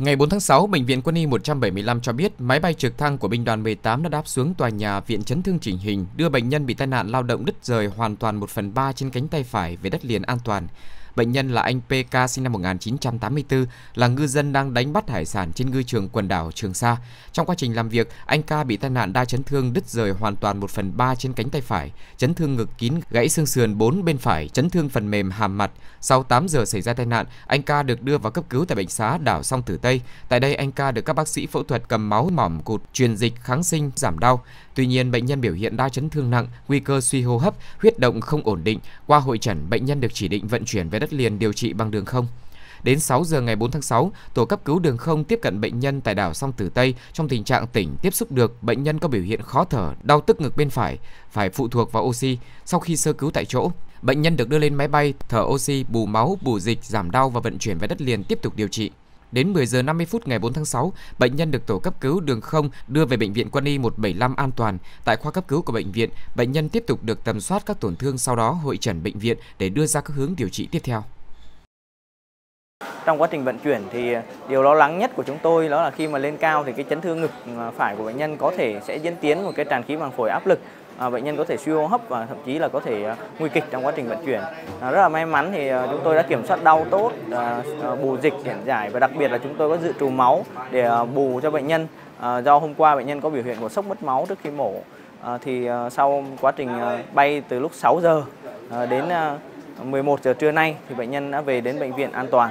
Ngày 4 tháng 6, Bệnh viện Quân y 175 cho biết máy bay trực thăng của binh đoàn 18 đã đáp xuống tòa nhà Viện Chấn thương chỉnh hình, đưa bệnh nhân bị tai nạn lao động đứt rời hoàn toàn 1 phần 3 trên cánh tay phải về đất liền an toàn. Bệnh nhân là anh PK sinh năm 1984, là ngư dân đang đánh bắt hải sản trên ngư trường quần đảo Trường Sa. Trong quá trình làm việc, anh K bị tai nạn đa chấn thương đứt rời hoàn toàn 1 phần 3 trên cánh tay phải, chấn thương ngực kín, gãy xương sườn 4 bên phải, chấn thương phần mềm hàm mặt. Sau 8 giờ xảy ra tai nạn, anh K được đưa vào cấp cứu tại bệnh xá đảo Song Tử Tây. Tại đây, anh K được các bác sĩ phẫu thuật cầm máu mỏm cụt, truyền dịch, kháng sinh, giảm đau. Tuy nhiên, bệnh nhân biểu hiện đa chấn thương nặng, nguy cơ suy hô hấp, huyết động không ổn định. Qua hội trần, bệnh nhân được chỉ định vận chuyển về đất liền điều trị bằng đường không. Đến 6 giờ ngày 4 tháng 6, tổ cấp cứu đường không tiếp cận bệnh nhân tại đảo Song Tử Tây trong tình trạng tỉnh tiếp xúc được, bệnh nhân có biểu hiện khó thở, đau tức ngực bên phải, phải phụ thuộc vào oxy. Sau khi sơ cứu tại chỗ, bệnh nhân được đưa lên máy bay, thở oxy, bù máu, bù dịch, giảm đau và vận chuyển về đất liền tiếp tục điều trị. Đến 10 giờ 50 phút ngày 4 tháng 6, bệnh nhân được tổ cấp cứu đường không đưa về bệnh viện Quân y 175 an toàn. Tại khoa cấp cứu của bệnh viện, bệnh nhân tiếp tục được tầm soát các tổn thương sau đó hội trần bệnh viện để đưa ra các hướng điều trị tiếp theo. Trong quá trình vận chuyển thì ờ, điều lo lắng nhất của chúng tôi đó là khi mà lên cao thì cái chấn thương ngực ờ, phải của bệnh nhân có thể sẽ diễn tiến một cái tràn khí màng phổi áp lực à, bệnh nhân có thể suy hô hấp và thậm chí là có thể à, nguy kịch trong quá trình vận chuyển. À, rất là may mắn thì à, chúng tôi đã kiểm soát đau tốt, à, à, bù dịch điện giải và đặc biệt là chúng tôi có dự trù máu để à, bù cho bệnh nhân. À, do hôm qua bệnh nhân có biểu hiện của sốc mất máu trước khi mổ à, thì à, sau quá trình à, bay từ lúc 6 giờ à, đến à, 11 giờ trưa nay thì bệnh nhân đã về đến bệnh viện an toàn.